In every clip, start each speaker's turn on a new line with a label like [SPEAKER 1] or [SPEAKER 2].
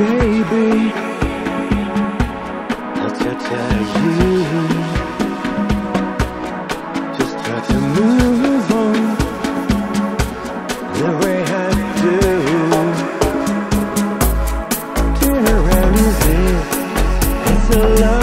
[SPEAKER 1] baby, not to tell you.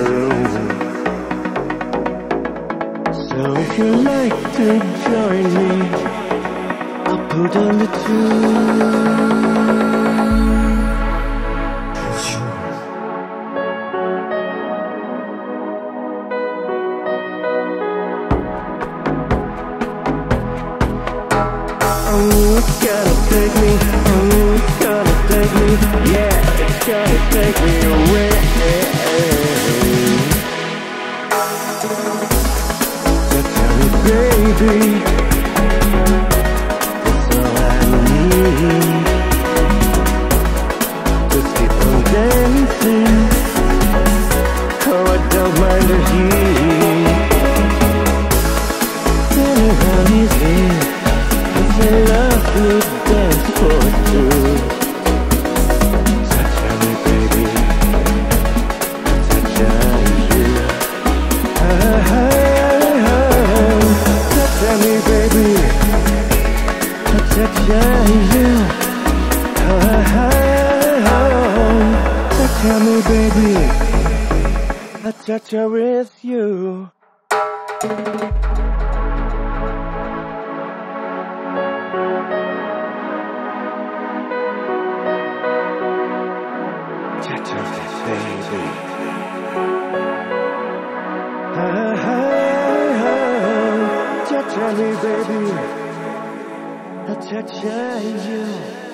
[SPEAKER 1] So if you'd like to join me, I'll put on the tune. Oh, you gotta take me be you oh, oh, oh. Tell me baby I touch her with you Touch of that baby Touch me baby touch you.